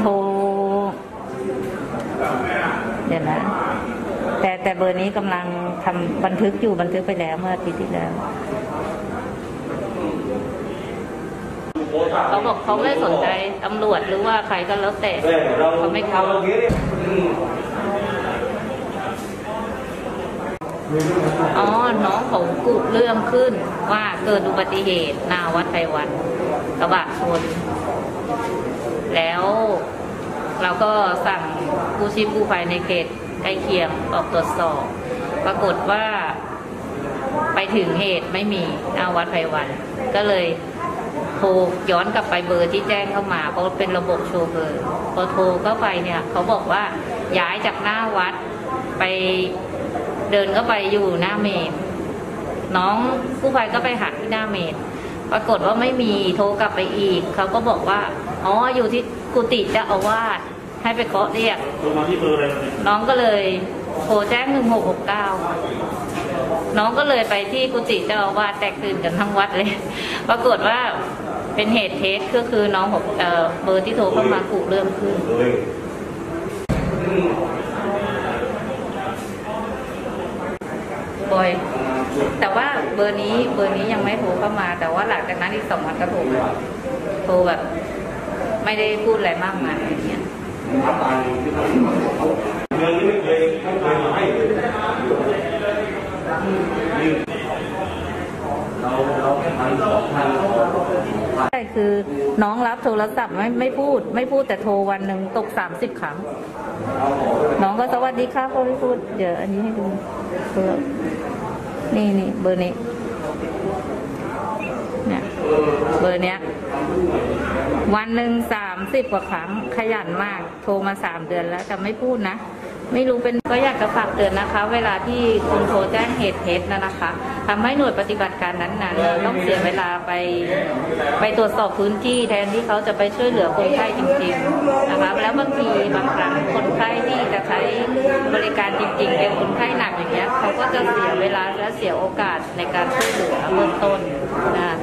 โทร เดี๋ยวนะแต่แต่เบอร์นี้กำลังทำบันทึกอยู่บันทึกไปแล้วเมื่อปีที่แล้วเขาบอกเขาไม่สนใจตำรวจหรือว่าใครก็แล้วแต่เขาไม่เข้าอ๋อ น้องของกุเรื่องขึ้นว่าเกิดอุบัติเหตุหน้าวัดไปวันกระบะชน แล้วเราก็สั่งกู้ชีพกู้ภัยในเขตใกล้เคียงออกตรวจสอบ ปรากฏว่าไปถึงเหตุไม่มีหน้าวัดไพวัน ก็เลยโทรย้อนกลับไปเบอร์ที่แจ้งเข้ามาเพราะเป็นระบบโชว์เบอร์ พอโทรเข้าไปเนี่ย เขาบอกว่าย้ายจากหน้าวัดไปเดินเข้าไปอยู่หน้าเมนน้องผู้ภัยก็ไปหาที่หน้าเมนปรากฏว่าไม่มีโทรกลับไปอีก เขาก็บอกว่า อ๋ออยู่ที่กุฏิเจ้าอาวาสให้ไปเคาะเรียกโทรมาที่เบอร์อะไรครับน้องก็เลยโทรแจ้งหนึ่งหกหกเก้าน้องก็เลยไปที่กุฏิเจ้าอาวาสแตกตื่นกันทั้งวัดเลย ปรากฏว่าเป็นเหตุเท็จก็คือน้องหกเอ่อเบอร์ที่โทรเข้ามากุเรื่องขึ้นบ่อย แต่ว่าเบอร์นี้เบอร์นี้ยังไม่โทรเข้ามา แต่ว่าหลังจากนั้นอีกสองวันก็โทรมาโทรแบบ ไม่ได้พูดอะไรมากมายอย่างเงี้ยเงินไม่เคยไม่เคยให้ใช่คือน้องรับโทรศัพท์ไม่ไม่พูด ไม่พูดแต่โทรวันหนึ่งตกสามสิบครั้ง น้องก็สวัสดีครับก็ไม่พูดเดี๋ยวอันนี้ให้ดูเบอร์นี่นี่เบอร์นี้เนี่ยเบอร์เนี้ย วันหนึ่งสามสิบกว่าครั้งขยันมาก โทรมาสามเดือนแล้วแต่ไม่พูดนะ ไม่รู้เป็นก็อยากจะฝากเตือนนะคะ เวลาที่คุณโทรแจ้งเหตุเท็จนะนะคะทำให้หน่วยปฏิบัติการนั้นๆ ต้องเสียเวลาไปไปตรวจสอบพื้นที่แทนที่เขาจะไปช่วยเหลือคนไข้จริง ๆนะคะ แล้วบางทีบางครั้งคนไข้ที่จะใช้บริการจริงๆเป็นคนไข้หนักอย่างเงี้ยเขาก็จะเสียเวลาและเสียโอกาสในการช่วยเหลือเบื้องต้นนะ